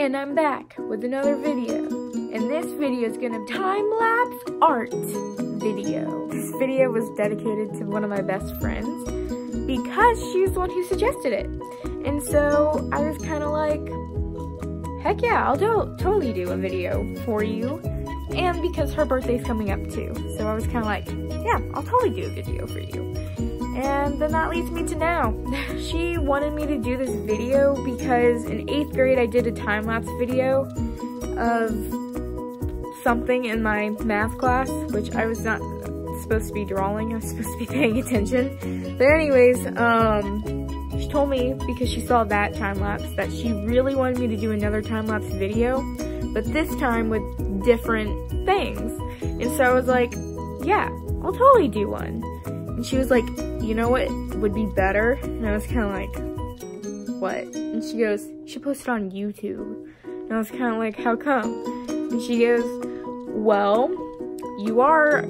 And I'm back with another video. And this video is gonna be time-lapse art video. This video was dedicated to one of my best friends because she's the one who suggested it. And so I was kind of like, heck yeah, I'll do totally do a video for you. And because her birthday's coming up too. So I was kind of like, yeah, I'll totally do a video for you. And then that leads me to now. She wanted me to do this video because in 8th grade I did a time-lapse video of something in my math class, which I was not supposed to be drawing, I was supposed to be paying attention. But anyways, um, she told me because she saw that time-lapse that she really wanted me to do another time-lapse video, but this time with different things. And so I was like, yeah, I'll totally do one. And she was like, you know what would be better? And I was kind of like, what? And she goes, she posted on YouTube. And I was kind of like, how come? And she goes, well, you are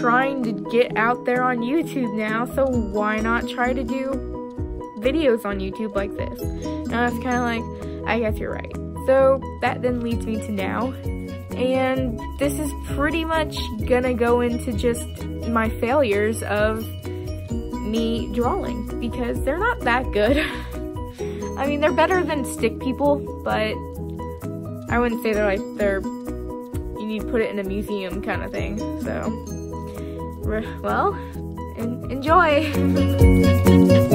trying to get out there on YouTube now, so why not try to do videos on YouTube like this? And I was kind of like, I guess you're right. So that then leads me to now. And this is pretty much gonna go into just my failures of me drawing because they're not that good. I mean, they're better than stick people, but I wouldn't say they're like, they're, you need to put it in a museum kind of thing. So, well, enjoy.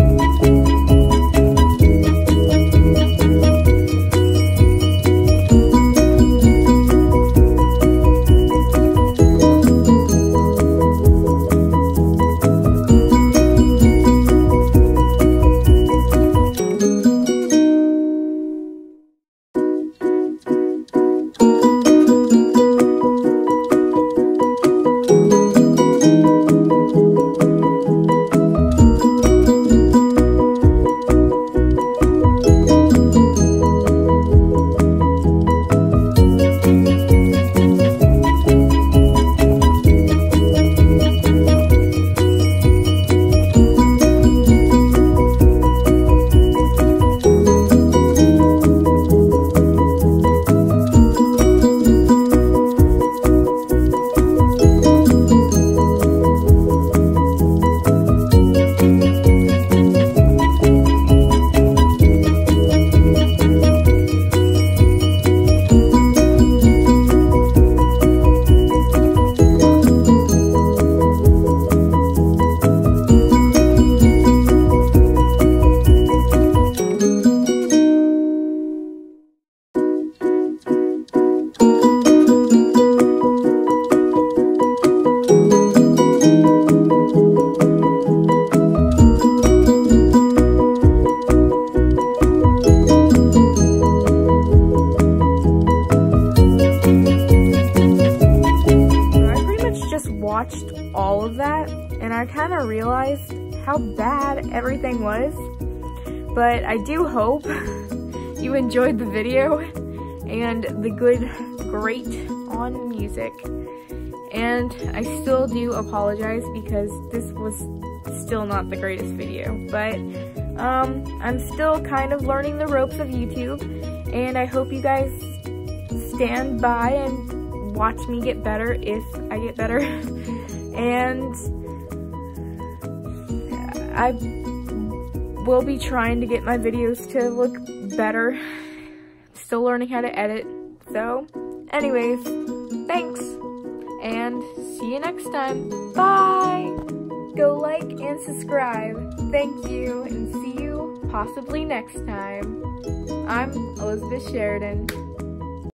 watched all of that and I kind of realized how bad everything was. But I do hope you enjoyed the video and the good, great on music. And I still do apologize because this was still not the greatest video. But um, I'm still kind of learning the ropes of YouTube. And I hope you guys stand by and watch me get better if I get better. and I will be trying to get my videos to look better. Still learning how to edit. So, anyways, thanks. And see you next time. Bye! Go like and subscribe. Thank you, and see you possibly next time. I'm Elizabeth Sheridan.